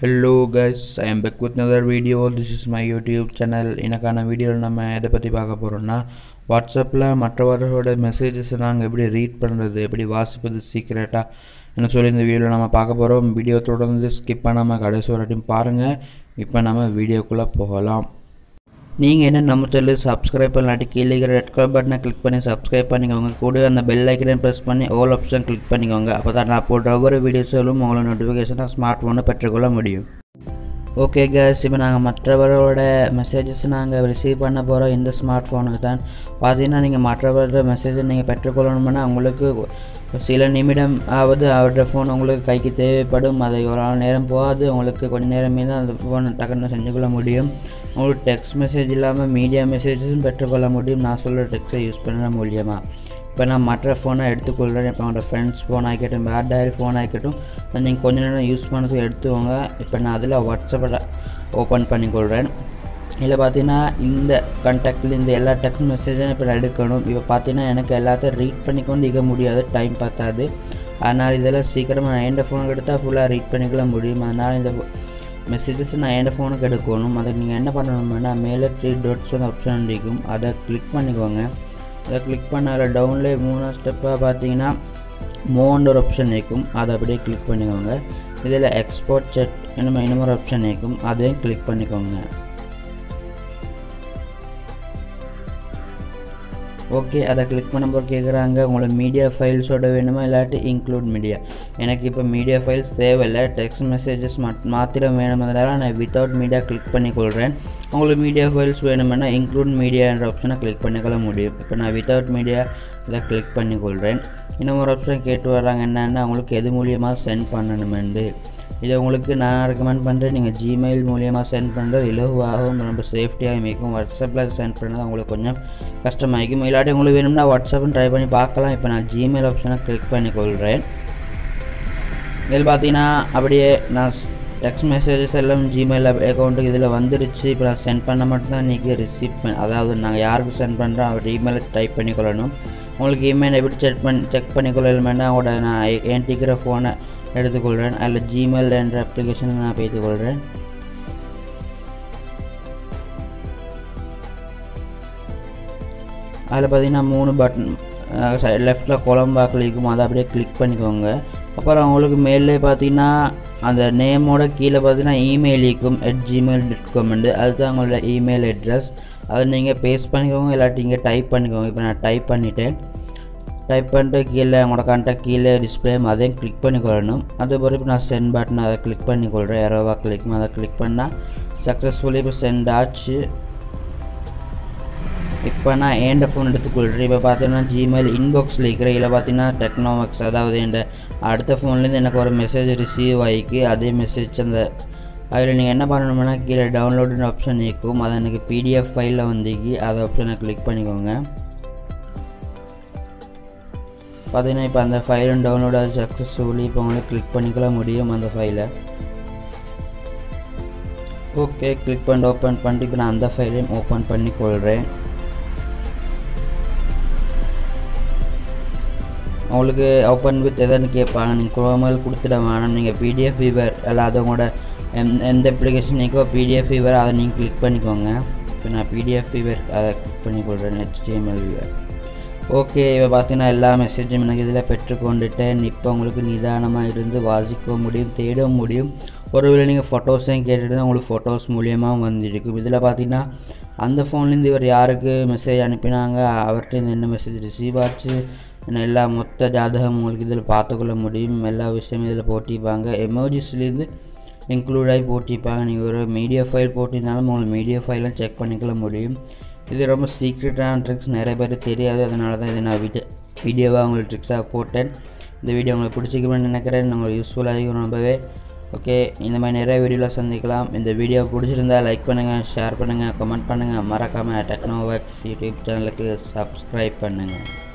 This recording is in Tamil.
Hello guys I am back with another video this is my YouTube channel எனக்கான வீடியோவில் நம்ம எதை பற்றி பார்க்க போகிறோம்னா வாட்ஸ்அப்பில் மற்றவர்களோட மெசேஜஸை நாங்கள் எப்படி ரீட் பண்ணுறது எப்படி வாசிப்பது சீக்கிரட்டாக என்ன சொல்லி இந்த வீடியோவில் நம்ம பார்க்க போகிறோம் வீடியோ தொடர்ந்து ஸ்கிப் பண்ணாமல் கடைசி வரைக்கும் பாருங்கள் இப்போ நம்ம வீடியோக்குள்ளே போகலாம். நீங்கள் என்ன நம்ம சேனல் சப்ஸ்கிரைப் பண்ணலாட்டி கீழே இருக்கிற ரெட் கலர் பட்டனை கிளிக் பண்ணி சப்ஸ்கிரைப் பண்ணிக்கோங்க. கூட அந்த பெல் ஐக்கனை ப்ரெஸ் பண்ணி ஆல் ஆப்ஷன் கிளிக் பண்ணிக்கோங்க. அப்போ தான் நான் போடுற ஒவ்வொரு வீடியோஸிலும் உங்களோட நோட்டிஃபிகேஷனை ஸ்மார்ட் ஃபோனை பெற்றுக்கொள்ள முடியும். ஓகே கேஸ் இப்போ நாங்கள் மற்றவரோட மெசேஜஸ் நாங்கள் ரிசீவ் பண்ண போகிறோம் இந்த ஸ்மார்ட் ஃபோனுக்கு தான். பார்த்தீங்கன்னா நீங்கள் மற்றவரோட மெசேஜை நீங்கள் பெற்றுக்கொள்ளணும்னா உங்களுக்கு சில நிமிடம் ஆவது அவரோட ஃபோன் உங்களுக்கு கைக்கு தேவைப்படும். அதை ஒரு நேரம் போகாது. உங்களுக்கு கொஞ்சம் நேரமே தான் அந்த ஃபோன் டக்குன்னு செஞ்சுக்கொள்ள முடியும். ஒரு டெக்ஸ்ட் மெசேஜ் இல்லாமல் மீடியா மெசேஜஸும் பெற்றுக்கொள்ள முடியும் நான் சொல்கிற டெக்ஸ்ட்டை யூஸ் பண்ணுற மூலியமாக இப்போ நான் மற்ற ஃபோனை எடுத்துக்கொள்கிறேன் இப்போ அவங்களோட ஃப்ரெண்ட்ஸ் ஃபோன் ஆகிக்கட்டும் பேட் டயரி ஃபோன் ஆகிக்கட்டும் நீங்கள் கொஞ்ச நேரம் யூஸ் பண்ணதுக்கு எடுத்துக்கோங்க இப்போ நான் அதில் வாட்ஸ்அப்பை ஓப்பன் பண்ணிக்கொள்கிறேன் இதில் பார்த்தீங்கன்னா இந்த கான்டாக்டில் இந்த எல்லா டெக்ஸ்ட் மெசேஜும் இப்போ நான் எடுக்கணும் இப்போ பார்த்தீங்கன்னா எனக்கு எல்லாத்தையும் ரீட் பண்ணிக்கொண்டு இருக்க முடியாது டைம் பார்த்தாது அதனால் இதெல்லாம் சீக்கிரமாக நான் எந்த ஃபோனை எடுத்தால் ஃபுல்லாக ரீட் பண்ணிக்கலாம் முடியும் அதனால் இந்த மெசேஜஸ் நான் என் ஃபோனுக்கு எடுக்கணும் அதுக்கு நீங்கள் என்ன பண்ணணும்னா மேலே த்ரீ டோட்ஸ் வந்து ஆப்ஷன் இருக்கும். அதை கிளிக் பண்ணிக்கோங்க. அதை கிளிக் பண்ண அதில் டவுன்லேயே மூணாவது ஸ்டெப்பாக பார்த்தீங்கன்னா மோன்ற ஒரு ஆப்ஷன் இருக்கும். அதை அப்படியே கிளிக் பண்ணிக்கோங்க. இதில் எக்ஸ்போர்ட் செட் என்னமோ இன்னொரு ஆப்ஷன் இருக்கும். அதையும் கிளிக் பண்ணிக்கோங்க. ஓகே அதை கிளிக் பண்ணும்போது கேட்குறாங்க உங்களுக்கு மீடியா ஃபைல்ஸோட வேணுமா இல்லாட்டி இன்க்ளூட் மீடியா எனக்கு இப்போ மீடியா ஃபைல்ஸ் தேவையில்லை. டெக்ஸ்ட் மெசேஜஸ் மட் மாத்திரம் வேணுமென்றால் நான் வித்தவுட் மீடியா கிளிக் பண்ணிக்கொள்கிறேன் உங்களுக்கு மீடியா ஃபைல்ஸ் வேணுமென்னா இன்க்ளூட் மீடியான்ற ஆப்ஷனை கிளிக் பண்ணிக்கொள்ள முடியும். இப்போ நான் வித்தவுட் மீடியா இதை கிளிக் பண்ணிக்கொள்கிறேன் இன்னும் ஒரு ஆப்ஷன் கேட்டு வராங்க என்னென்னா அவங்களுக்கு எது மூலியமாக சென்ட் பண்ணணுமெண்டு இதை உங்களுக்கு நான் ரெக்கமெண்ட் பண்ணுறேன் நீங்கள் ஜிமெயில் மூலியமாக சென்ட் பண்ணுறது இலகுவாகவும் ரொம்ப சேஃப்டியாகவும் இருக்கும். வாட்ஸ்அப்பில் சென்ட் பண்ணது உங்களுக்கு கொஞ்சம் கஷ்டமாகிக்கும் இல்லாட்டி உங்களுக்கு வேணும்னா வாட்ஸ்அப்னு ட்ரை பண்ணி பார்க்கலாம். இப்போ நான் ஜிமெயில் ஆப்ஷனை கிளிக் பண்ணிக்கொள்கிறேன் இதில் பார்த்தீங்கன்னா அப்படியே நான் டெக்ஸ்ட் மெசேஜஸ் எல்லாம் ஜிமெயில் அக்கௌண்ட்டுக்கு இதில் வந்துருச்சு. இப்போ நான் சென்ட் பண்ண மட்டும்தான் இன்றைக்கி ரிசீவ் பண்ண அதாவது நாங்கள் யாருக்கு சென்ட் பண்ணுறோம் அவர் இமெயிலை டைப் பண்ணிக்கொள்ளணும். உங்களுக்கு இமெயில் எப்படி செக் பண்ணி செக் பண்ணிக்கொள்ளணுமென்னா அவங்களோட நான் என் டிக்கிற ஃபோனை எடுத்துக்கொள்கிறேன் அதில் ஜிமெயில் என்ற அப்ளிகேஷனை நான் பேசிக்கொள்கிறேன் அதில் பார்த்தீங்கன்னா மூணு பட்டன் லெஃப்ட்டில் குழம்பாக்கில் இருக்கும் அதை அப்படியே கிளிக் பண்ணிக்கோங்க. அப்புறம் அவங்களுக்கு மேலே பார்த்தீங்கன்னா அந்த நேமோட கீழே பார்த்தீங்கன்னா இமெயில் இருக்கும் அட் ஜிமெயில் டாட் காம்ண்டு அதுதான் அவங்களோட இமெயில் அட்ரஸ் அதை நீங்கள் பேஸ்ட் பண்ணிக்கோங்க. இல்லாட்டி இங்கே டைப் பண்ணிக்கோங்க. இப்போ நான் டைப் பண்ணிவிட்டேன் டைப் பண்ணிட்டு கீழே உங்களோட கான்டாக்ட் கீழே டிஸ்பிளே அதையும் கிளிக் பண்ணிக்கொள்ளணும். அது பிறகு நான் சென்ட் பட்டன் அதை கிளிக் பண்ணிக்கொள்கிறேன் எரோவா கிளிக் அதை கிளிக் பண்ணால் சக்ஸஸ்ஃபுல்லி இப்போ சென்ட் ஆச்சு. இப்போ நான் ஏண்ட ஃபோன் எடுத்துக்கொள்கிறேன் இப்போ பார்த்தீங்கன்னா ஜிமெயில் இன்பாக்ஸில் இருக்கிற இதில் பார்த்தீங்கன்னா டெக்னோமக்ஸ் அதாவது என் அடுத்த ஃபோன்லேருந்து எனக்கு ஒரு மெசேஜ் ரிசீவ் ஆகிக்கு அதே மெசேஜ் அந்த அதில் நீங்கள் என்ன பண்ணணும்னா கீழே டவுன்லோடுன்னு ஆப்ஷன் இருக்கும். அதை எனக்கு பிடிஎஃப் ஃபைலில் வந்துக்கி அதை ஆப்ஷனை கிளிக் பண்ணிக்கோங்க. பார்த்தீங்கன்னா இப்போ அந்த ஃபைலும் டவுன்லோட் ஆகுது சக்ஸஸ்ஃபுல்லி இப்போ உங்களுக்கு கிளிக் பண்ணிக்கலாம் முடியும் அந்த ஃபைலை ஓகே கிளிக் பண்ணி ஓப்பன் பண்ணிட்டு இப்போ நான் அந்த ஃபைலையும் ஓப்பன் பண்ணி கொள்கிறேன் உங்களுக்கு ஓப்பன் வித் எதுன்னு கேட்பாங்க. நீங்கள் குரோமல் கொடுத்துட வேணாம். நீங்கள் பிடிஎஃப் ஃபீவர் இல்லை அதோட எந் எந்த அப்ளிகேஷன் நீக்கோ பிடிஎஃப் ஃபீவர் அதை நீங்கள் கிளிக் பண்ணிக்கோங்க. இப்போ நான் பிடிஎஃப் ஃபீவர் அதை கிளிக் பண்ணி கொடுறேன் ஹெச்டிஎம்எல் ஃபீவர் ஓகே இப்போ பார்த்தீங்கன்னா எல்லா மெசேஜும் எனக்கு இதில் பெற்றுக்கொண்டுட்டேன். இப்போ உங்களுக்கு நிதானமாக இருந்து வாசிக்க முடியும் தேட முடியும். ஒருவேளை நீங்கள் ஃபோட்டோஸையும் கேட்டுட்டு உங்களுக்கு ஃபோட்டோஸ் மூலியமாக வந்துருக்கும். இதில் பார்த்தீங்கன்னா அந்த ஃபோன்லேருந்து இவர் யாருக்கு மெசேஜ் அனுப்பினாங்க? அவர்கிட்ட என்ன மெசேஜ் ரிசீவ் ஆச்சு? எல்லா மொத்த ஜாதகம் உங்களுக்கு இதில் பார்த்துக்கொள்ள முடியும். எல்லா விஷயமும் இதில் போட்டிப்பாங்க எமோஜிஸ்லேருந்து இன்க்ளூட் ஆகி போட்டிப்பாங்க நீங்கள் ஒரு மீடியா ஃபைல் போட்டிருந்தாலும் உங்களுக்கு மீடியா ஃபைலாம் செக் பண்ணிக்கொள்ள முடியும். இது ரொம்ப சீக்ரெட்டான ட்ரிக்ஸ் நிறைய பேர் தெரியாது. அதனால தான் இதை நான் வீடியோ வீடியோவாக உங்களுக்கு ட்ரிக்ஸாக போட்டேன். இந்த வீடியோ உங்களுக்கு பிடிச்சிக்கணும்னு நினைக்கிறேன். உங்களுக்கு யூஸ்ஃபுல்லாகி ரொம்பவே. ஓகே இந்த மாதிரி நிறைய வீடியோவில் சந்திக்கலாம். இந்த வீடியோ பிடிச்சிருந்தா லைக் பண்ணுங்கள் ஷேர் பண்ணுங்கள் கமெண்ட் பண்ணுங்கள் மறக்காமல் டெக்னோவேக்ஸ் யூடியூப் சேனலுக்கு சப்ஸ்கிரைப் பண்ணுங்கள்